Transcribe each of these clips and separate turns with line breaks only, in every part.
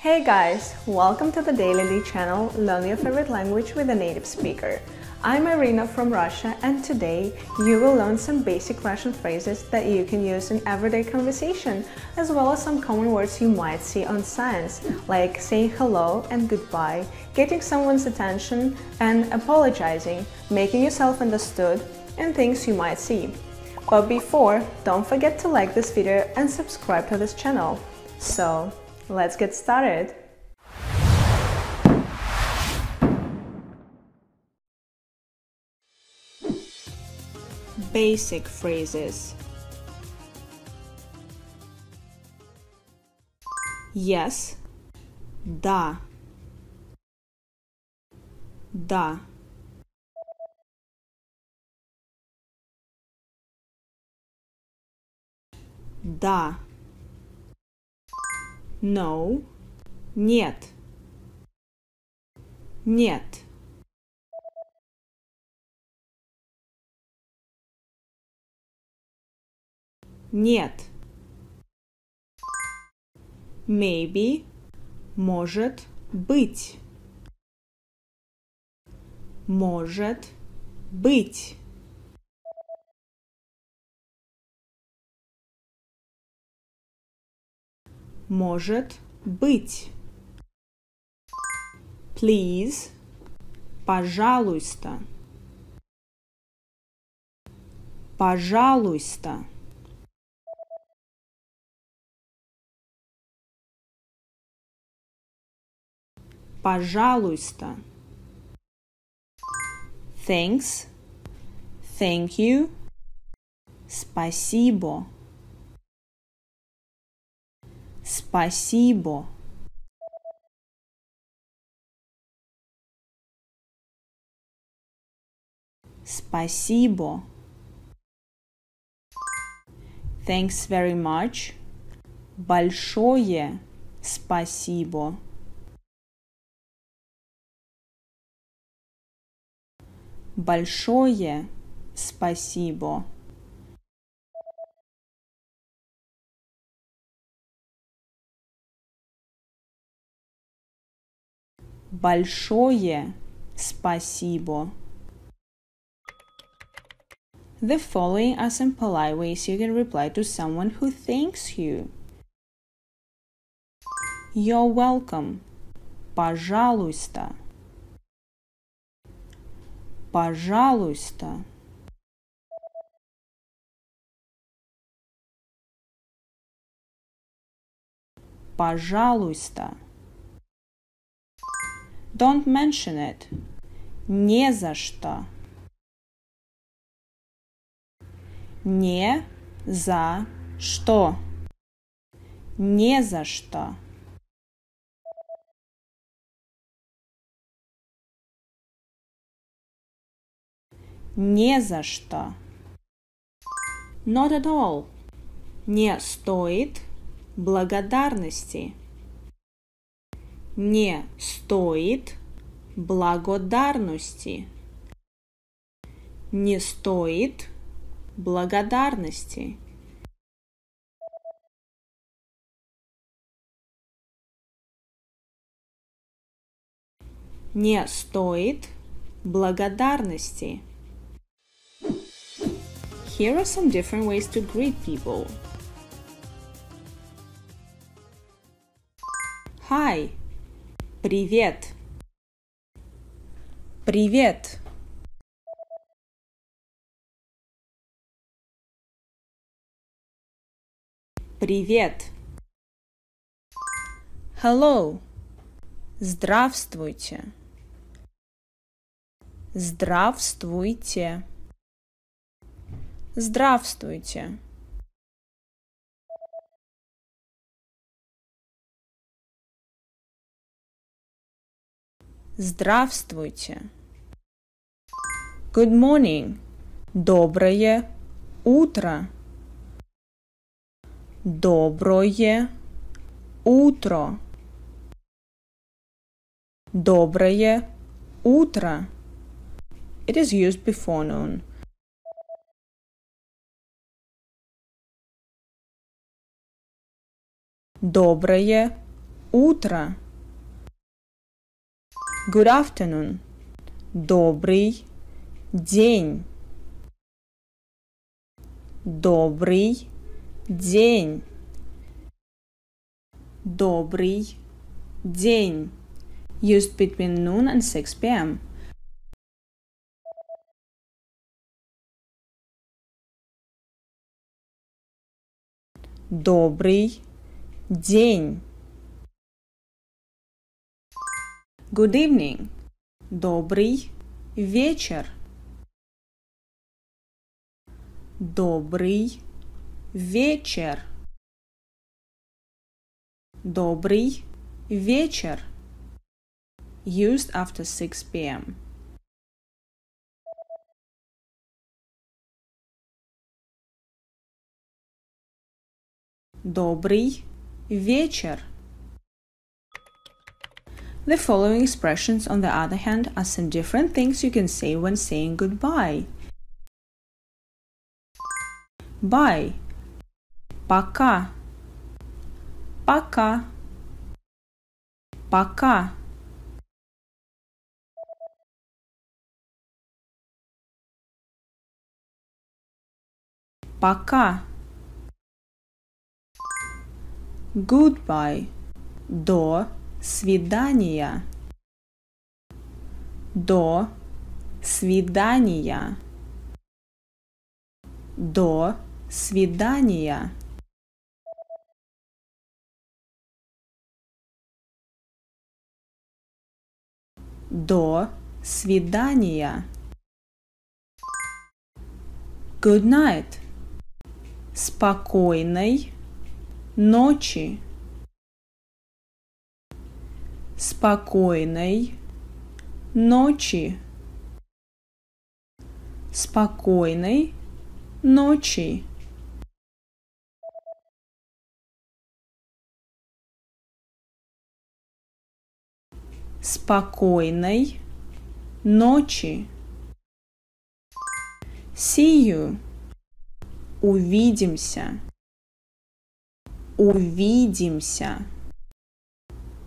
Hey guys, welcome to the Daily Lee channel, Learn Your Favorite Language with a Native Speaker. I'm Irina from Russia and today you will learn some basic Russian phrases that you can use in everyday conversation, as well as some common words you might see on signs, like saying hello and goodbye, getting someone's attention, and apologizing, making yourself understood, and things you might see. But before, don't forget to like this video and subscribe to this channel. So, let's get started! Basic phrases Yes, да, да. Да. No. Нет. Нет. Нет. Maybe. Может быть. Может быть. Может быть. Please. Пожалуйста. Пожалуйста. Пожалуйста. Thanks. Thank you. Спасибо. Спасибо. Спасибо. Thanks very much. Большое спасибо. Большое спасибо. Большое спасибо. The following are some polite ways you can reply to someone who thanks you. You're welcome. Пожалуйста. Пожалуйста. Пожалуйста. Don't mention it. Не за что. Не за что. Не за что. Не за что. Not at all. Не стоит благодарности не стоит благодарности. Не стоит благодарности. Не стоит благодарности. Here are some different ways to greet people. Hi, Привет. Привет. Привет. Hello. Здравствуйте. Здравствуйте. Здравствуйте. Здравствуйте. Good morning. Доброе утро. Доброе утро. Доброе утро. It is used before noon. Доброе утро. Good afternoon. Добрый день. Добрый день. Добрый день. Used between noon and 6 p.m. Добрый день. Good evening. Добрый вечер. Добрый вечер. Добрый вечер. Used after 6 p.m. Добрый вечер. The following expressions, on the other hand, are some different things you can say when saying goodbye. Bye. Пока. Пока. Пока. Пока. Goodbye. До Свидания. До свидания. До свидания. До свидания. Good night. Спокойной ночи. Спокойной ночи. Спокойной ночи. Спокойной ночи. See you. Увидимся. Увидимся.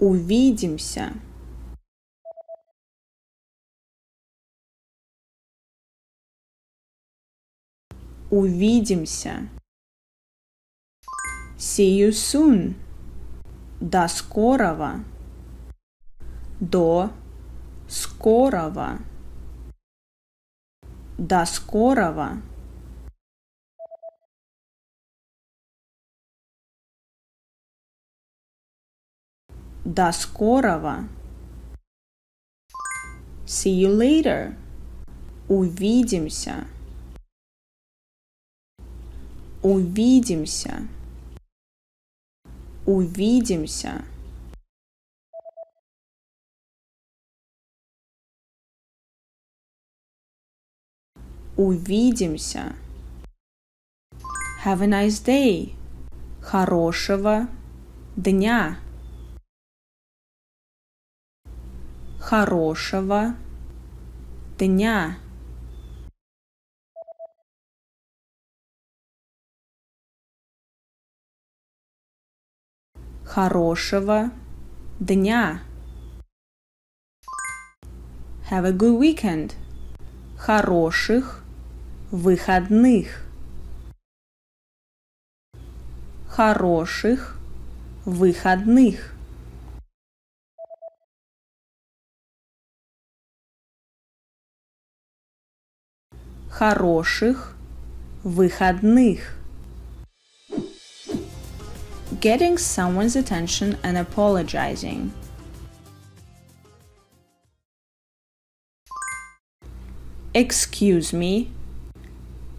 Увидимся. Увидимся. See you soon. До скорого. До скорого. До скорого. До скорого. See you later. Увидимся. Увидимся. Увидимся. Увидимся. Have a nice day. Хорошего дня. Хорошего дня. Хорошего дня. Have a good weekend. Хороших выходных. Хороших выходных. Хороших выходных. Getting someone's attention and apologizing. Excuse me.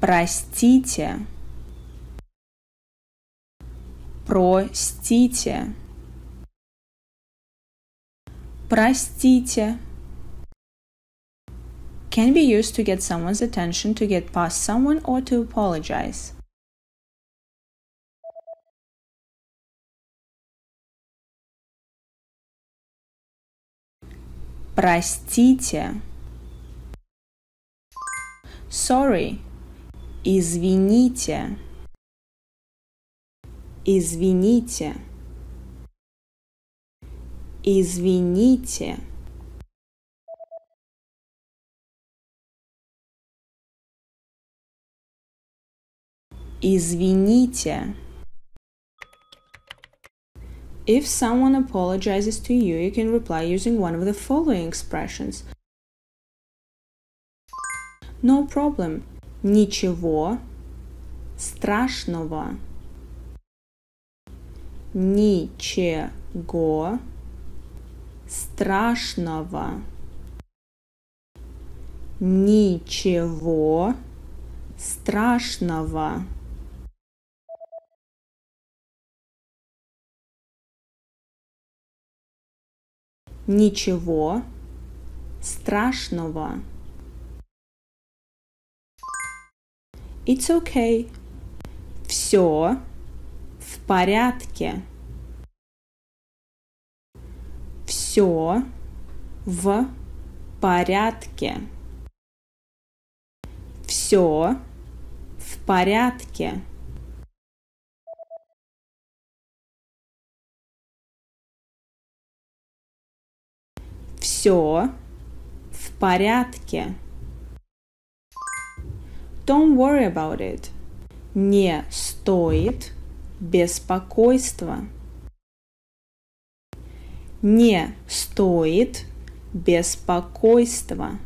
Простите. Простите. Простите. Can be used to get someone's attention, to get past someone, or to apologize. Простите. Sorry. Извините. Извините. Извините. Извините. If someone apologizes to you, you can reply using one of the following expressions. No problem. Ничего страшного. Ничего страшного. Ничего страшного. Ничего страшного. It's okay. Все в порядке. Все в порядке. Все в порядке. Все в порядке. Don't worry about it. Не стоит беспокойства. Не стоит беспокойства.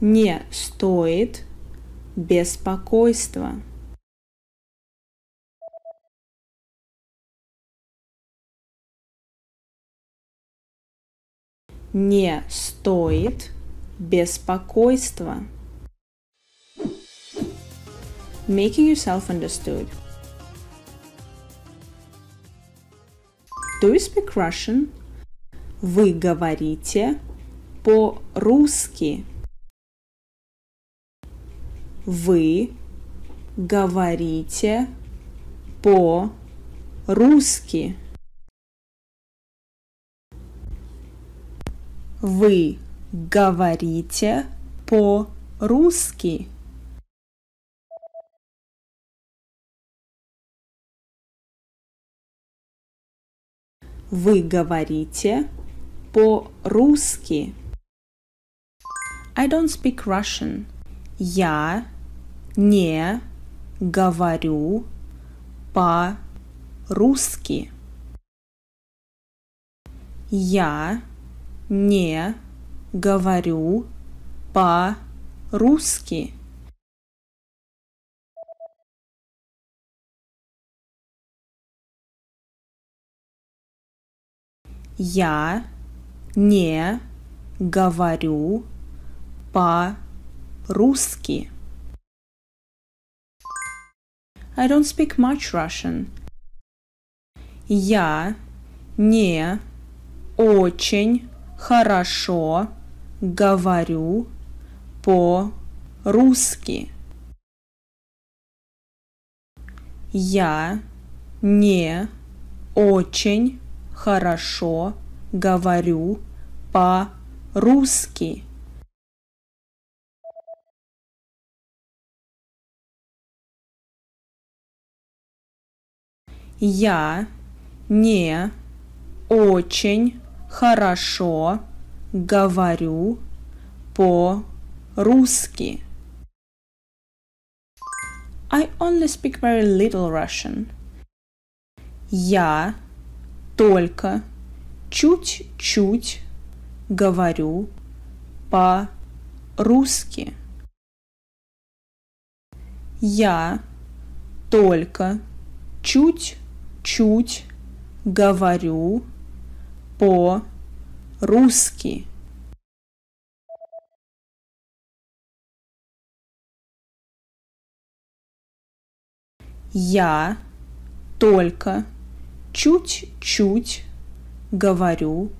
Не стоит беспокойства. Не стоит беспокойства. Making yourself understood. Do you speak Russian? Вы говорите по-русски. Вы говорите по-русски. Вы говорите по-русски. Вы говорите по-русски. I don't speak Russian. Я не говорю по-русски. Я не говорю по-русски. Я не говорю по-русски. I don't speak much Russian. Я не очень хорошо говорю по-русски. Я не очень хорошо говорю по-русски. Я не очень хорошо говорю по-русски. I only speak very little Russian. Я только чуть-чуть говорю по-русски. Я только чуть-чуть говорю по-русски. Я только чуть-чуть говорю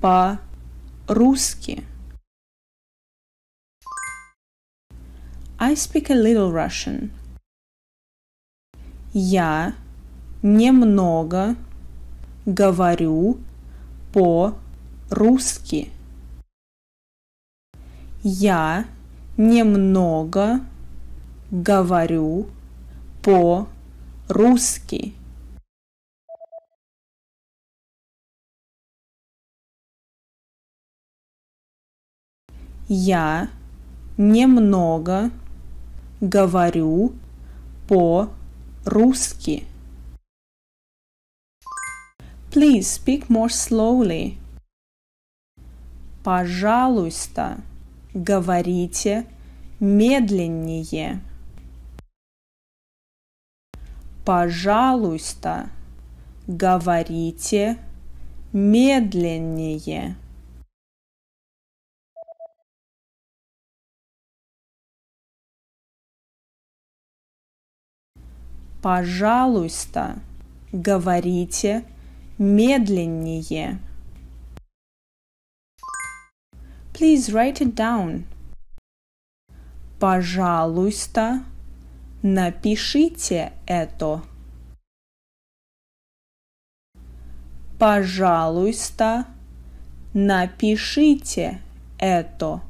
по-русски. I speak a little Russian. Я немного говорю по-русски. Я немного говорю по-русски. Я немного говорю по-русски. Please speak more slowly. Пожалуйста, говорите медленнее. Пожалуйста, говорите медленнее. Пожалуйста, говорите медленнее. Please write it down. Пожалуйста, напишите это. Пожалуйста, напишите это.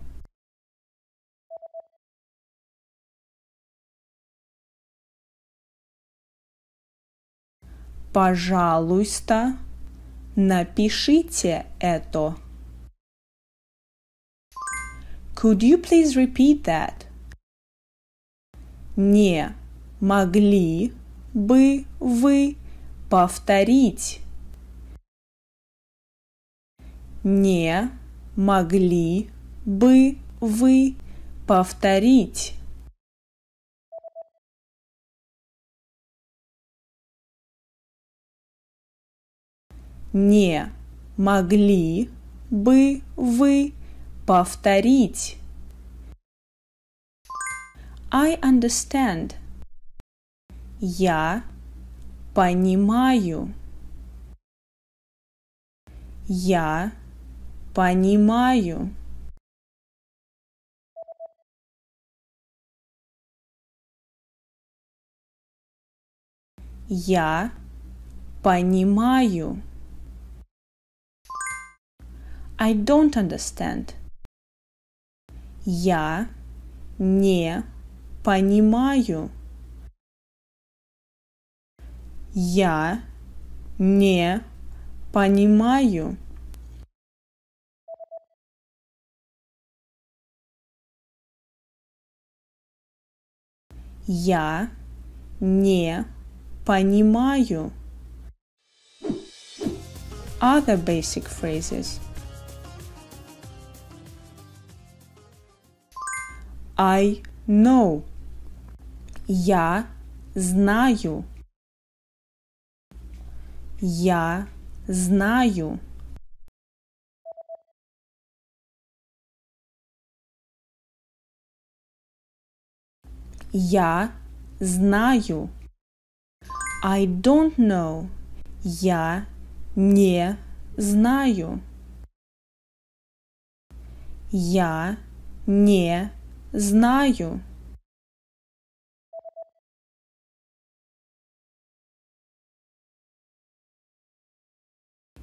Пожалуйста, напишите это. Could you please repeat that? Не могли бы вы повторить? Не могли бы вы повторить? Не могли бы вы повторить? I understand. Я понимаю. Я понимаю. Я понимаю. I don't understand. Я не понимаю. Я не понимаю. Я не понимаю. Other basic phrases. I know. Я знаю. Я знаю. Я знаю. I don't know. Я не знаю. Я не знаю.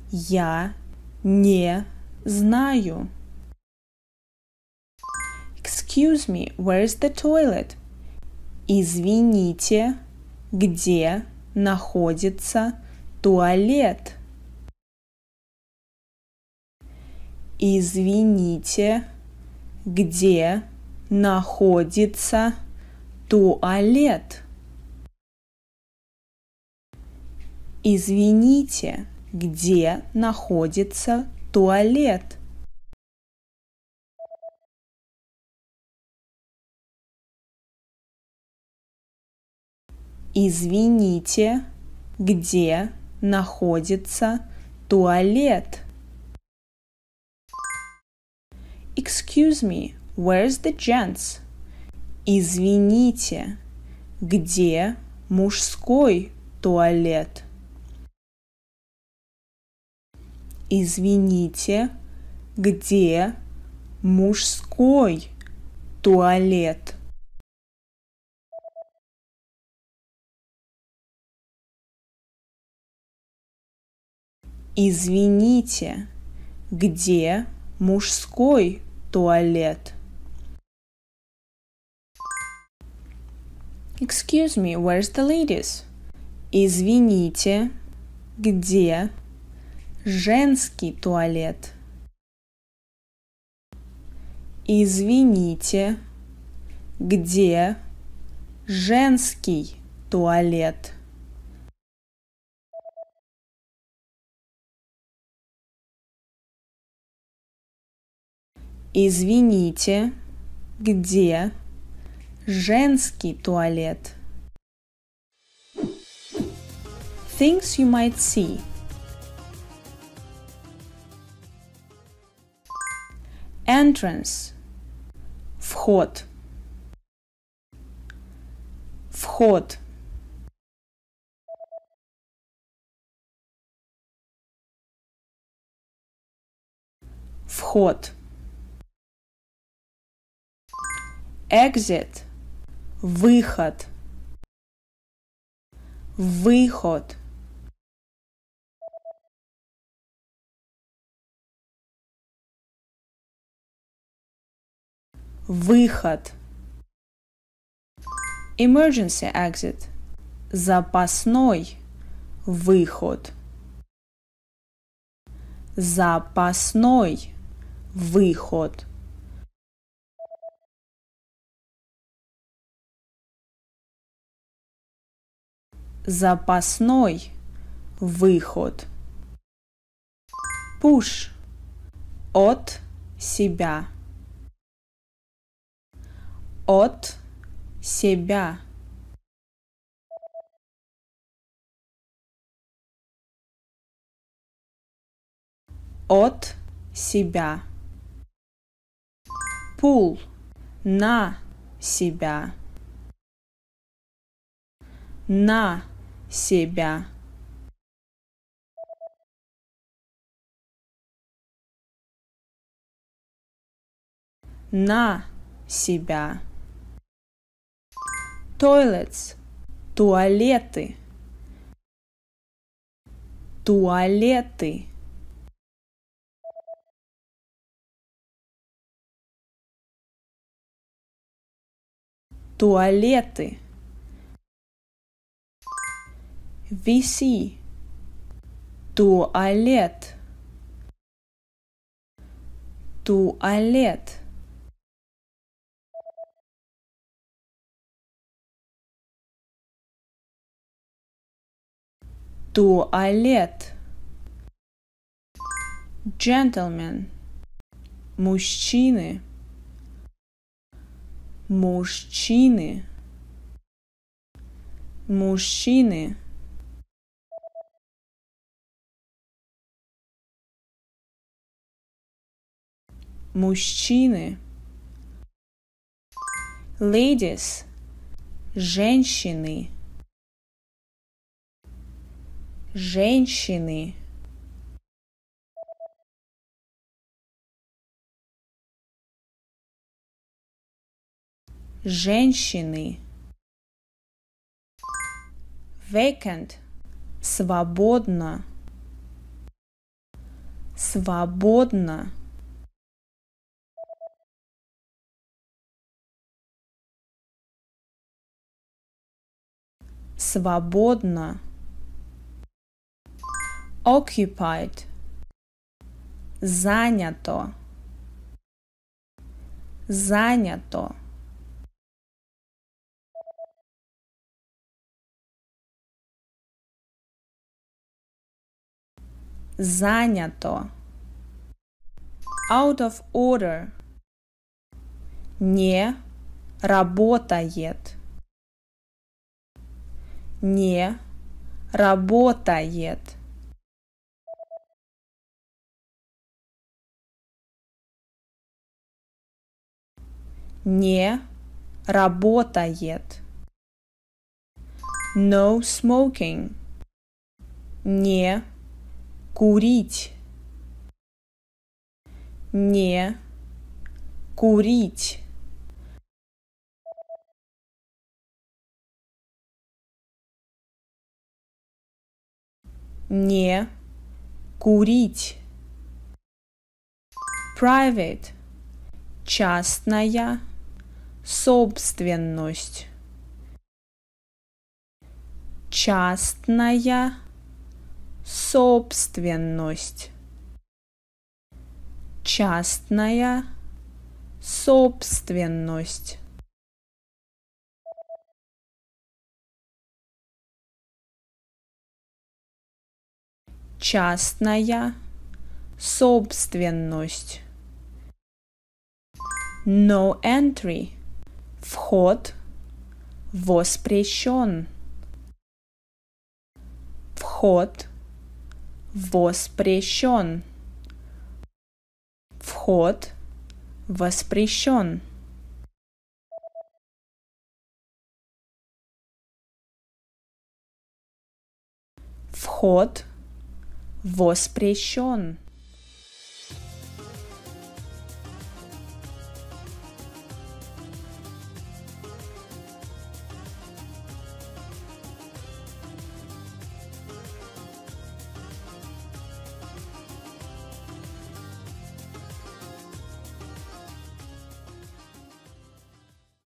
Я не знаю. Excuse me, where's the toilet? Извините, где находится туалет? Извините, где находится туалет? Извините, где находится туалет? Извините, где находится туалет? Excuse me, where's the gents? Извините, где мужской туалет? Извините, где мужской туалет? Извините, где мужской туалет? Excuse me, where's the ladies? Извините, где женский туалет? Извините, где женский туалет? Извините, где женский туалет? Things you might see. Entrance. Вход. Вход. Вход. Exit. Выход. Выход. Выход. Emergency exit. Запасной выход. Запасной выход. Запасной выход. Push. От себя от себя. От себя. Пул на себя. На себя. На себя toilets – туалеты, туалеты. Туалеты. Виси. Туалет. Туалет. туалет. Gentlemen. Мужчины. Мужчины. Мужчины. Мужчины. Ladies. Женщины. женщины женщины vacant свободно свободно свободно occupied занято занято. Занято. Out of order. Не работает не работает не работает. No smoking. Не курить. Не курить. Не курить. Private. Частная собственность частная собственность частная собственность частная собственность. No entry. Вход воспрещен. Вход воспрещен. Вход воспрещен. Вход воспрещен